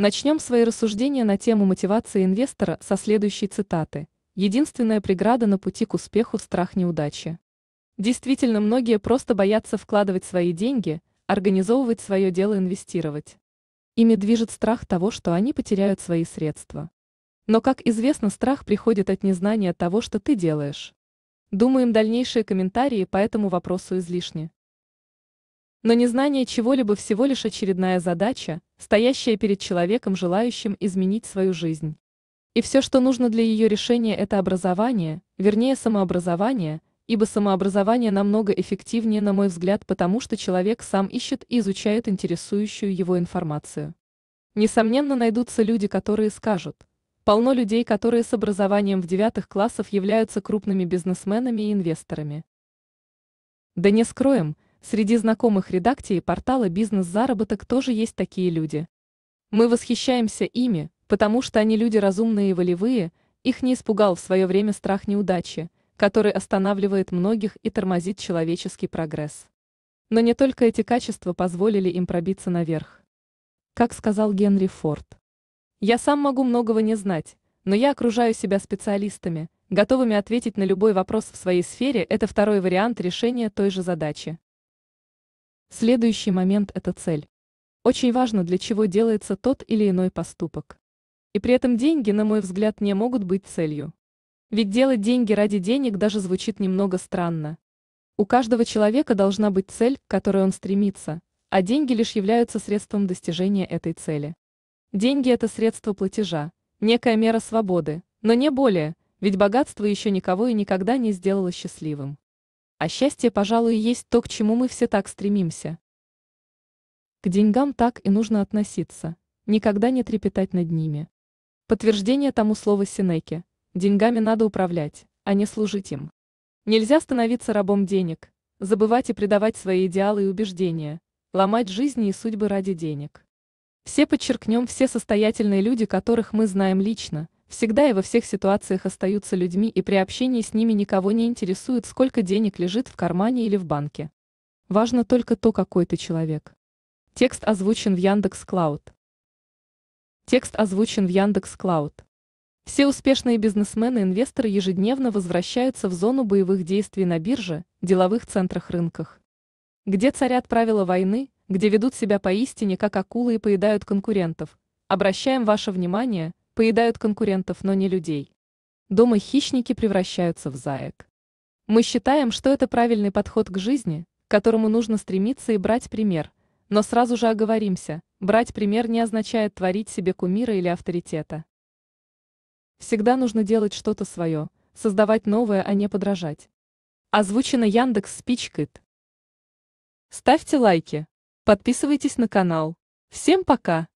Начнем свои рассуждения на тему мотивации инвестора со следующей цитаты. Единственная преграда на пути к успеху – страх неудачи. Действительно, многие просто боятся вкладывать свои деньги, организовывать свое дело, инвестировать. Ими движет страх того, что они потеряют свои средства. Но, как известно, страх приходит от незнания того, что ты делаешь. Думаем, дальнейшие комментарии по этому вопросу излишни. Но незнание чего-либо всего лишь очередная задача, стоящая перед человеком, желающим изменить свою жизнь. И все, что нужно для ее решения, это образование, вернее самообразование, ибо самообразование намного эффективнее, на мой взгляд, потому что человек сам ищет и изучает интересующую его информацию. Несомненно, найдутся люди, которые скажут, полно людей, которые с образованием в девятых классах являются крупными бизнесменами и инвесторами. Да не скроем, среди знакомых редакций портала «Бизнес-заработок» тоже есть такие люди. Мы восхищаемся ими, потому что они люди разумные и волевые, их не испугал в свое время страх неудачи, который останавливает многих и тормозит человеческий прогресс. Но не только эти качества позволили им пробиться наверх. Как сказал Генри Форд. «Я сам могу многого не знать, но я окружаю себя специалистами, готовыми ответить на любой вопрос в своей сфере – это второй вариант решения той же задачи. Следующий момент – это цель. Очень важно, для чего делается тот или иной поступок. И при этом деньги, на мой взгляд, не могут быть целью. Ведь делать деньги ради денег даже звучит немного странно. У каждого человека должна быть цель, к которой он стремится, а деньги лишь являются средством достижения этой цели. Деньги – это средство платежа, некая мера свободы, но не более, ведь богатство еще никого и никогда не сделало счастливым. А счастье, пожалуй, есть то, к чему мы все так стремимся. К деньгам так и нужно относиться, никогда не трепетать над ними. Подтверждение тому слова Синеки – Деньгами надо управлять, а не служить им. Нельзя становиться рабом денег, забывать и предавать свои идеалы и убеждения, ломать жизни и судьбы ради денег. Все подчеркнем, все состоятельные люди, которых мы знаем лично, всегда и во всех ситуациях остаются людьми и при общении с ними никого не интересует, сколько денег лежит в кармане или в банке. Важно только то, какой ты человек. Текст озвучен в Яндекс Клауд. Текст озвучен в Яндекс Клауд. Все успешные бизнесмены и инвесторы ежедневно возвращаются в зону боевых действий на бирже, деловых центрах рынках. Где царят правила войны, где ведут себя поистине как акулы и поедают конкурентов. Обращаем ваше внимание, поедают конкурентов, но не людей. Дома хищники превращаются в заек. Мы считаем, что это правильный подход к жизни, к которому нужно стремиться и брать пример, но сразу же оговоримся, брать пример не означает творить себе кумира или авторитета. Всегда нужно делать что-то свое, создавать новое, а не подражать. Озвучено Яндекс Спичкит. Ставьте лайки, подписывайтесь на канал. Всем пока!